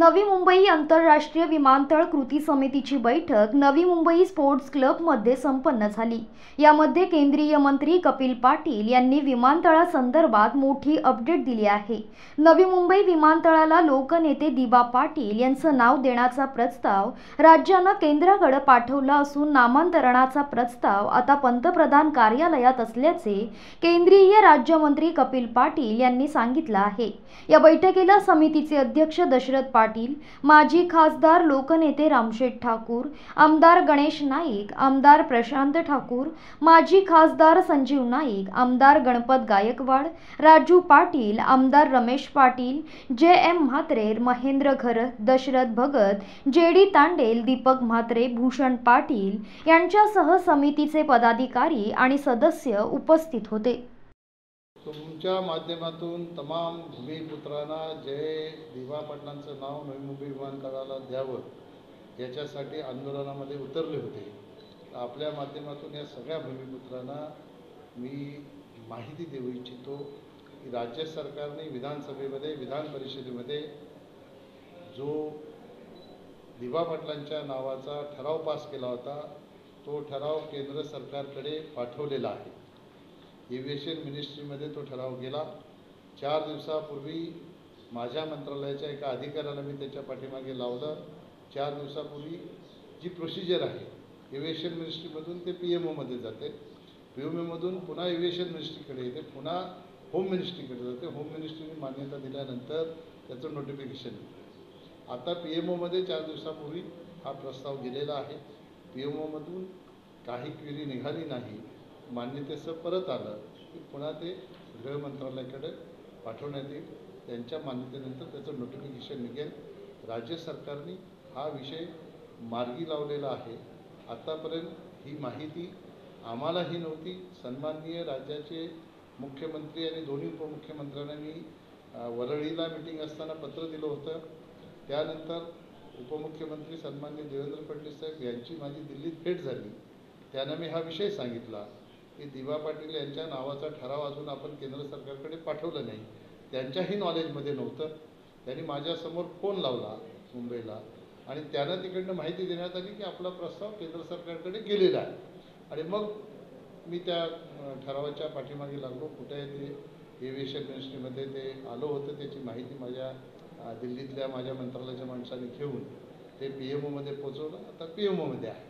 नवी मुंबई आंतरराष्ट्रीय विमानतळ कृती समितीची बैठक नवी मुंबई स्पोर्ट्स क्लबमध्ये संपन्न झाली. यामध्ये केंद्रीय मंत्री कपिल पाटील यांनी विमानतळासंदर्भात मोठी अपडेट दिली आहे. नवी मुंबई विमानतळाला लोकनेते दिबा पाटील यांचं नाव देण्याचा प्रस्ताव राज्यानं केंद्राकडे पाठवला असून नामांतरणाचा प्रस्ताव आता पंतप्रधान कार्यालयात असल्याचे केंद्रीय राज्यमंत्री कपिल पाटील यांनी सांगितलं आहे. या बैठकीला समितीचे अध्यक्ष दशरथ पाटील पाटील माजी खासदार लोकनेते रामशेठ ठाकूर आमदार गणेश नाईक आमदार प्रशांत ठाकूर माजी खासदार संजीव नाईक आमदार गणपत गायकवाड राजू पाटील आमदार रमेश पाटील जे एम म्हात्रे महेंद्र घर दशरथ भगत जे डी तांडेल दीपक म्हात्रे भूषण पाटील यांच्यासह समितीचे पदाधिकारी आणि सदस्य उपस्थित होते. तुमच्या माध्यमातून तमाम भूमिपुत्रांना जय दिवा पाटलांचं नाव नवी मुंबई विमानतळाला द्यावं याच्यासाठी आंदोलनामध्ये उतरले होते. आपल्या माध्यमातून या सगळ्या भूमिपुत्रांना मी माहिती देऊ इच्छितो की राज्य सरकारने विधानसभेमध्ये विधान परिषदेमध्ये जो दिवा पाटलांच्या नावाचा ठराव पास केला होता तो ठराव केंद्र सरकारकडे पाठवलेला आहे. एव्हिएशन मिनिस्ट्रीमध्ये तो ठराव गेला. चार दिवसापूर्वी माझ्या मंत्रालयाच्या एका अधिकाऱ्याला मी त्याच्या पाठीमागे लावलं. चार दिवसापूर्वी जी प्रोसिजर आहे एव्हिएशन मिनिस्ट्रीमधून ते पी एम ओमध्ये जाते. पी एम ओमधून पुन्हा एव्हिएशन मिनिस्ट्रीकडे येते पुन्हा होम मिनिस्ट्रीकडे जाते. होम मिनिस्ट्रीने मान्यता दिल्यानंतर त्याचं नोटिफिकेशन आता पी एम ओमध्ये चार दिवसापूर्वी हा प्रस्ताव गेलेला आहे. पी एम ओमधून काही क्विरी निघाली नाही. मान्यतेचं परत आलं की पुन्हा ते गृह मंत्रालयाकडे पाठवण्यात येईल. त्यांच्या मान्यतेनंतर त्याचं नोटिफिकेशन निघेल. राज्य सरकारने हा विषय मार्गी लावलेला आहे. आत्तापर्यंत ही माहिती आम्हालाही नव्हती. सन्माननीय राज्याचे मुख्यमंत्री आणि दोन्ही उपमुख्यमंत्र्यांना मी वरळीला मिटिंग असताना पत्र दिलं होतं. त्यानंतर उपमुख्यमंत्री सन्माननीय देवेंद्र फडणवीस साहेब यांची माझी दिल्लीत भेट झाली. त्यांना मी हा विषय सांगितला. की दिवा पाटील यांच्या नावाचा ठराव अजून आपण केंद्र सरकारकडे पाठवलं नाही. त्यांच्याही नॉलेजमध्ये नव्हतं. त्यांनी माझ्यासमोर फोन लावला मुंबईला आणि त्यांना तिकडनं माहिती देण्यात आली की आपला प्रस्ताव केंद्र सरकारकडे गेलेला आहे. आणि मग मी त्या ठरावाच्या पाठीमागे लागलो. कुठे ते एव्हिएशन मिनिस्ट्रीमध्ये ते आलो होतं त्याची माहिती माझ्या दिल्लीतल्या माझ्या मंत्रालयाच्या माणसाने घेऊन ते पी एम ओमध्ये पोचवलं. आता पी एम ओमध्ये आहे.